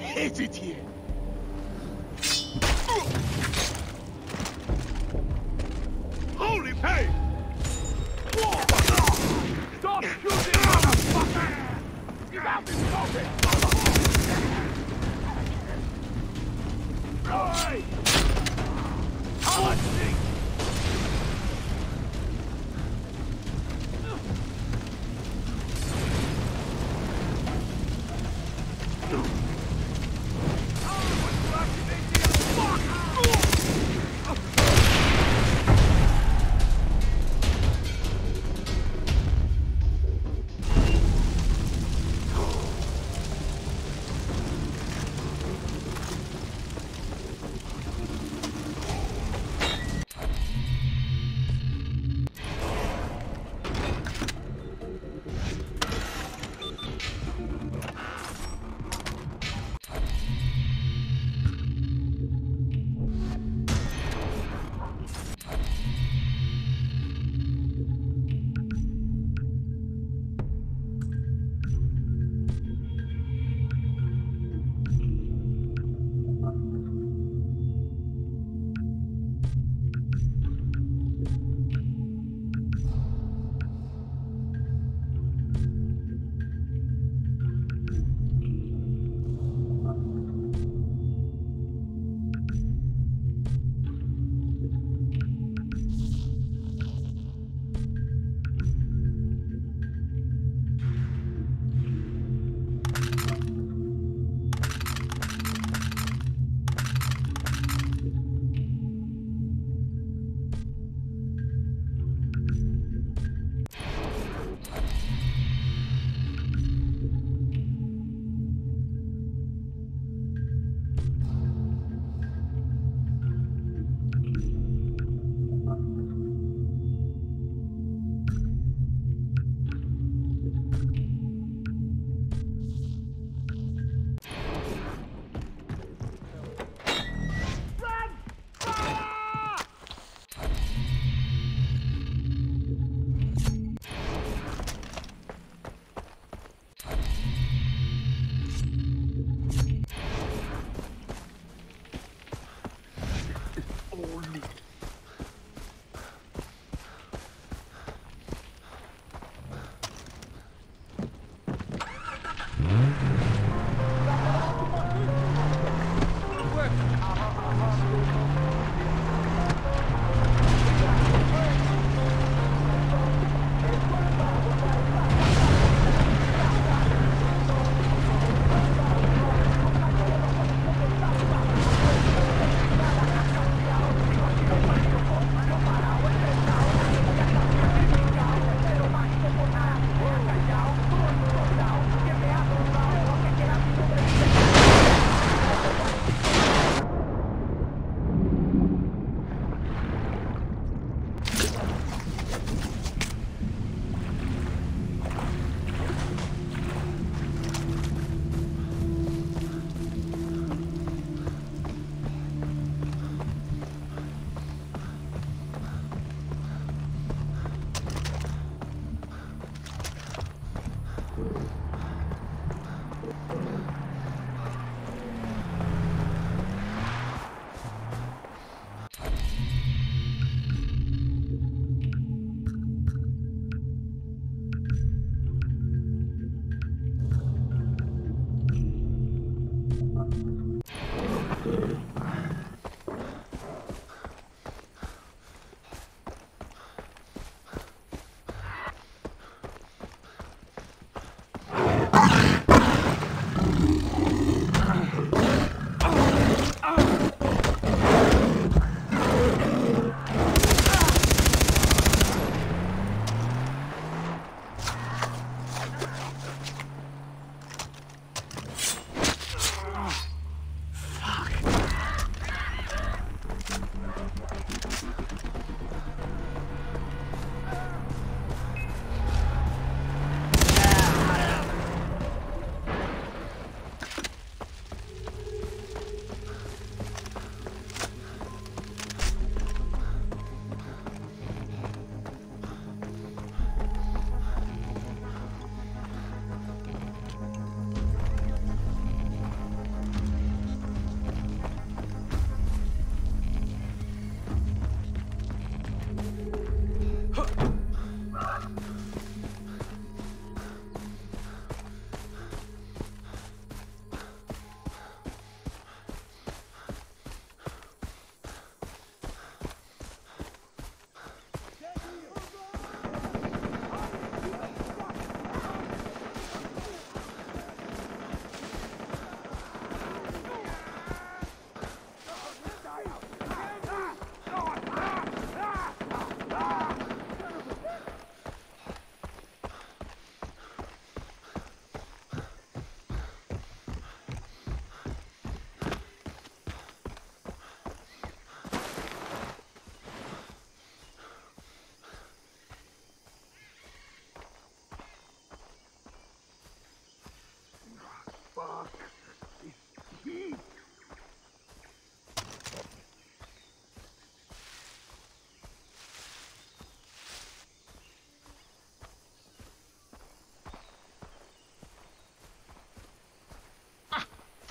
hate it here.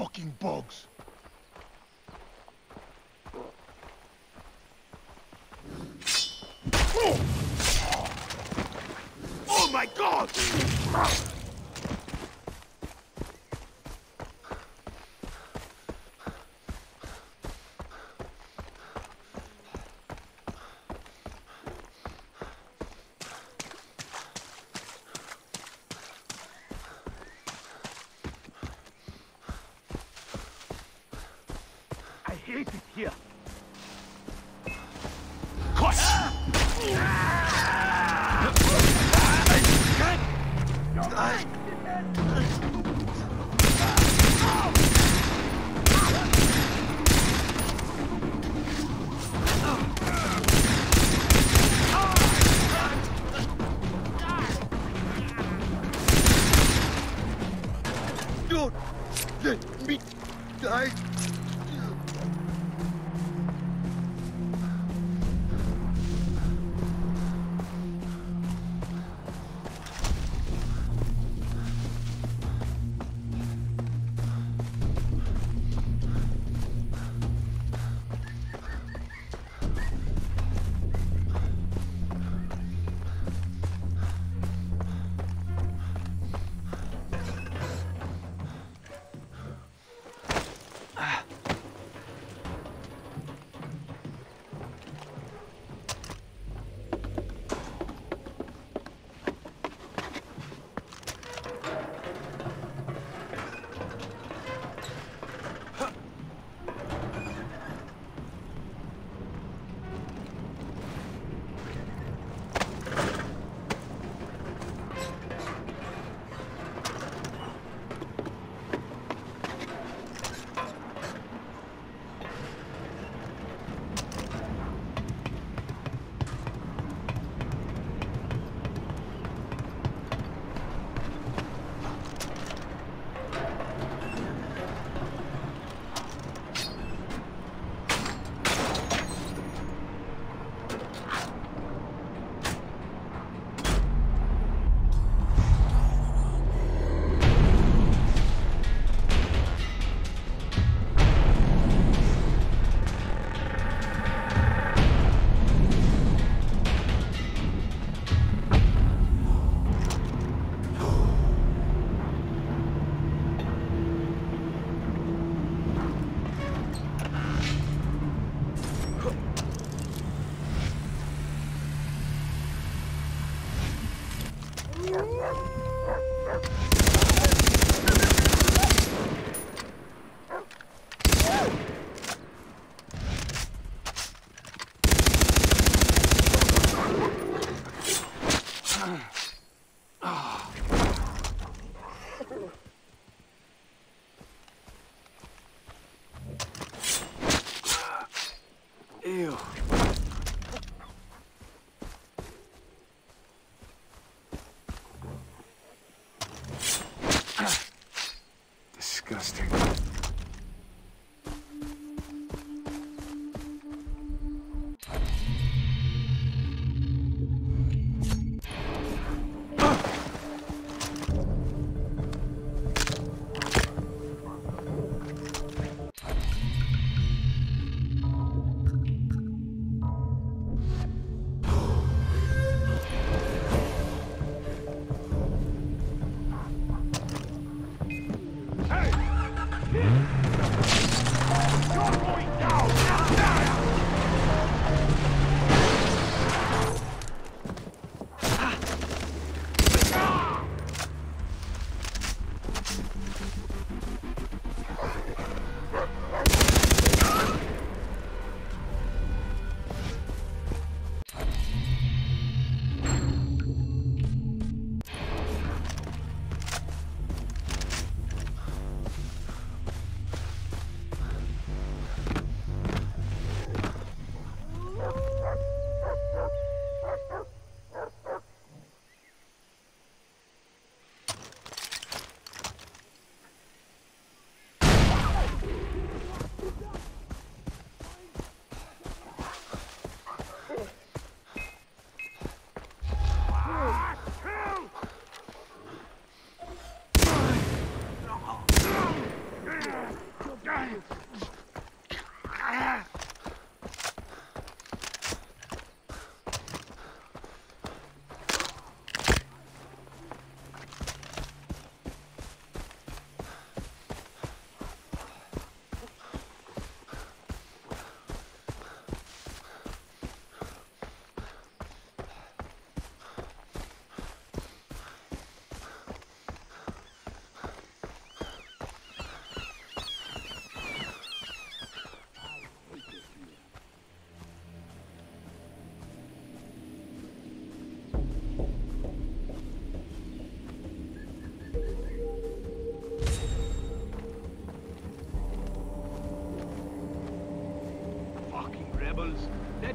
Fucking bugs. Oh, oh my god!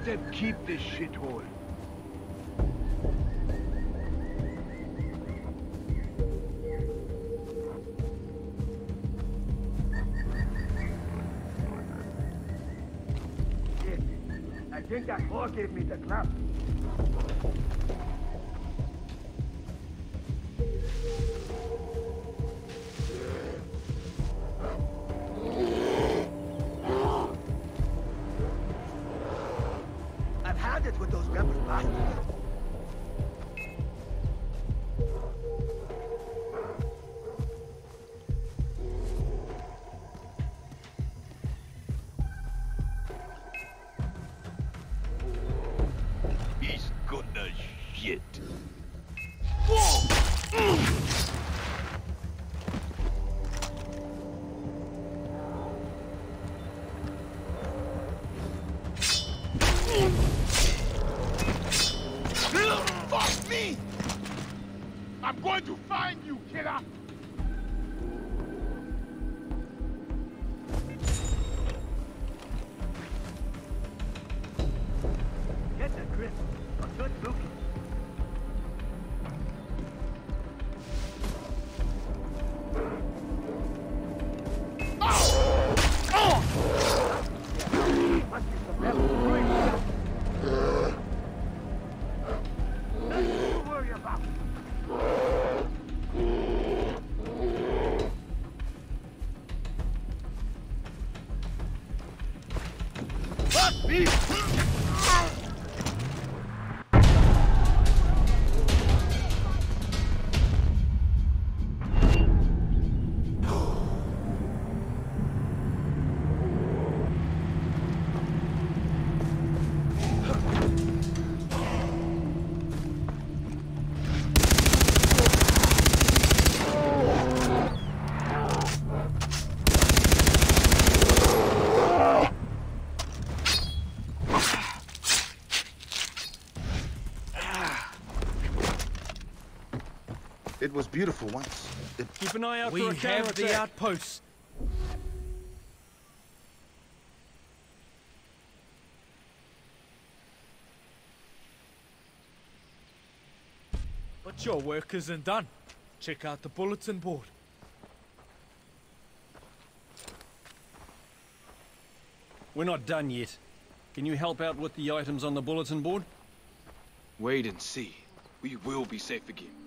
Them keep this shithole. I think that whore gave me the clap. Get the grip. I'm good was beautiful once. It Keep an eye out We for a have the outpost. But your work isn't done. Check out the bulletin board. We're not done yet. Can you help out with the items on the bulletin board? Wait and see. We will be safe again.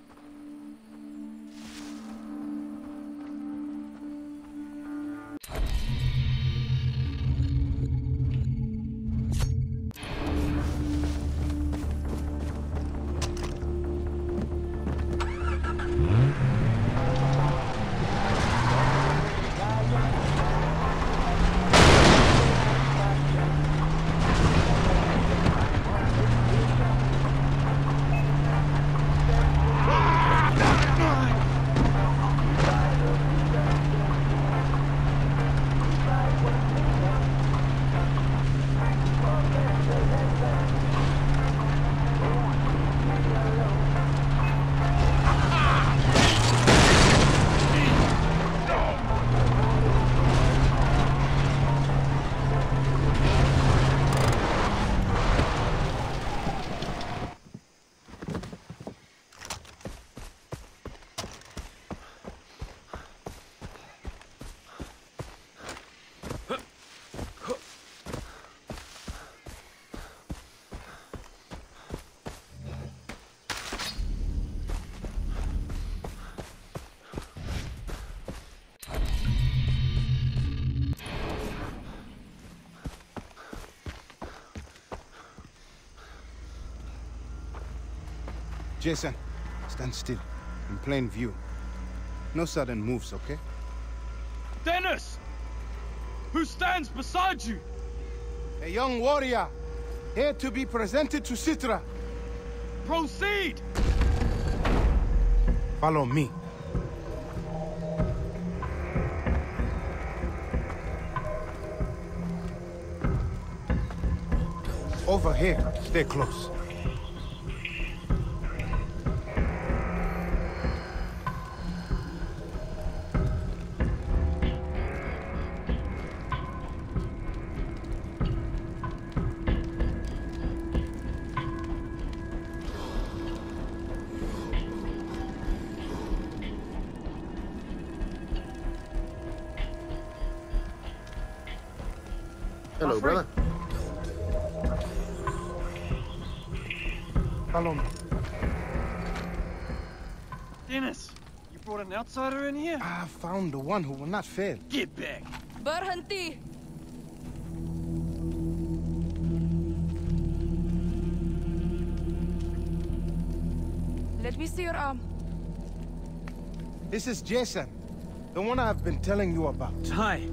Jason, stand still. In plain view. No sudden moves, okay? Dennis! Who stands beside you? A young warrior, here to be presented to Citra. Proceed! Follow me. Over here. Stay close. Hello, brother. Follow me. Dennis, you brought an outsider in here? I found the one who will not fail. Get back. Berhenti! Let me see your arm. This is Jason. The one I've been telling you about. Hi.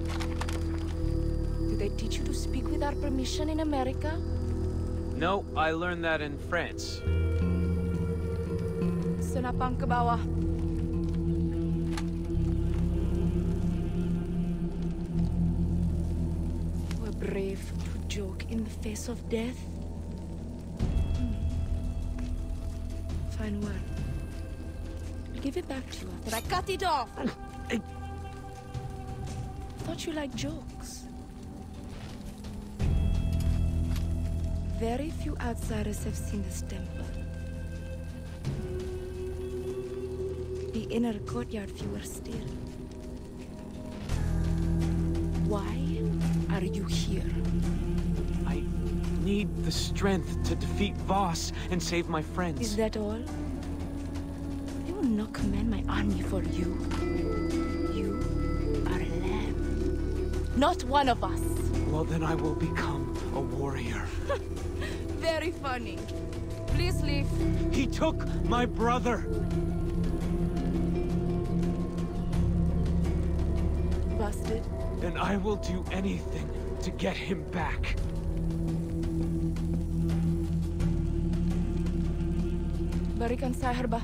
Did they teach you to speak without permission in America? No, I learned that in France. Senapang ke bawah. You brave to joke in the face of death. Hmm. Fine word. I'll give it back to you after I cut it off. I Thought you liked jokes. Very few outsiders have seen this temple. The inner courtyard fewer still. Why are you here? I need the strength to defeat Vaas and save my friends. Is that all? I will not command my army for you. You are a lamb. Not one of us. Well, then I will become a warrior. Very funny. Please leave. He took my brother. Busted. And I will do anything to get him back. Berikan saya herba.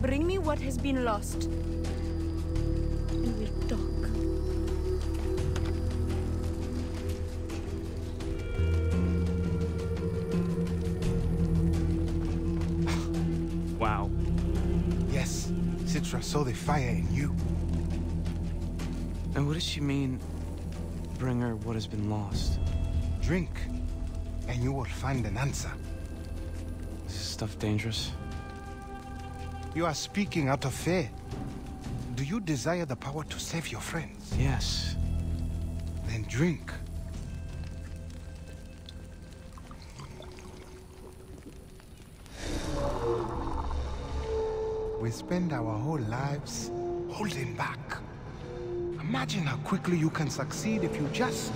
Bring me what has been lost. Citra saw the fire in you. And what does she mean, bring her what has been lost? Drink, and you will find an answer. Is this stuff dangerous? You are speaking out of fear. Do you desire the power to save your friends? Yes. Then drink. We spend our whole lives holding back. Imagine how quickly you can succeed if you just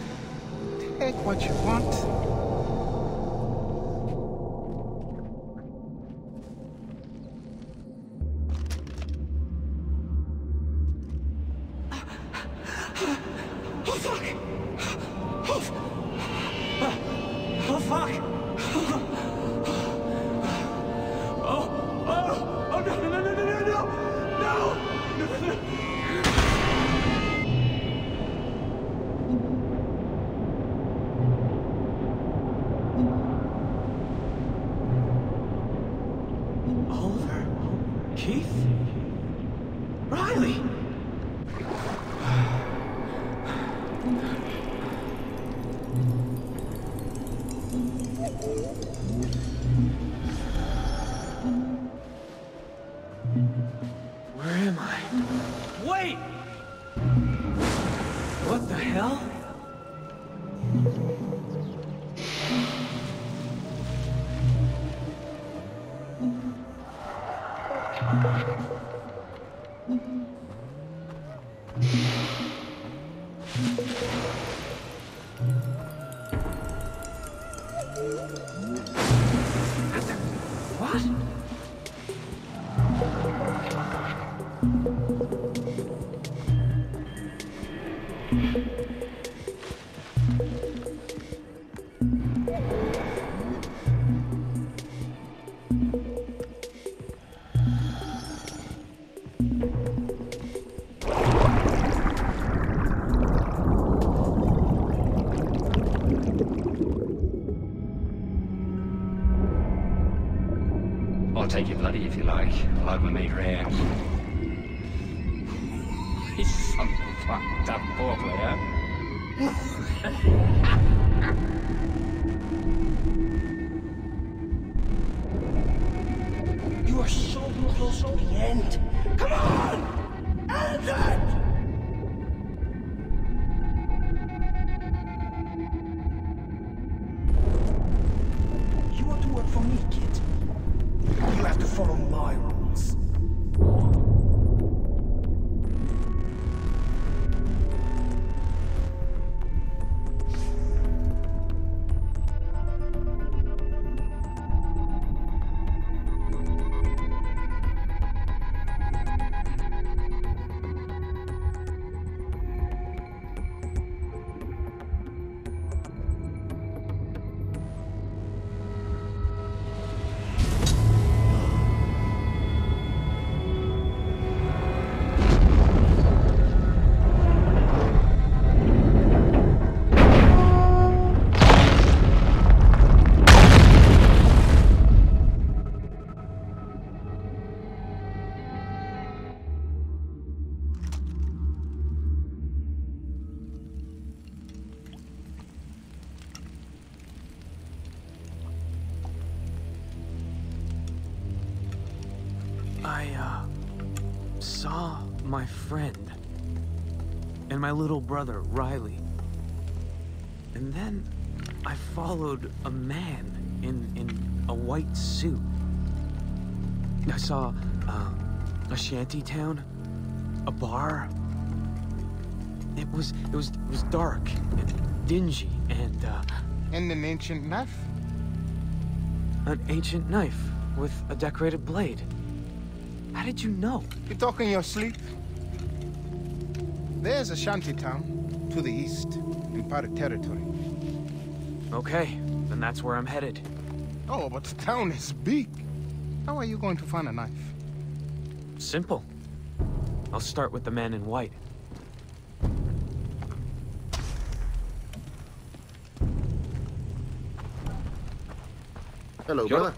take what you want. The end. Come on! Little brother, Riley. And then I followed a man in, in a white suit. I saw uh, a shanty town, a bar. It was it was it was dark and dingy and uh, And an ancient knife? an ancient knife with a decorated blade. How did you know? You talk in your sleep? There's a shanty town to the east in Pirate territory. Okay, then that's where I'm headed. Oh, but the town is big. How are you going to find a knife? Simple. I'll start with the man in white. Hello, Yo- brother.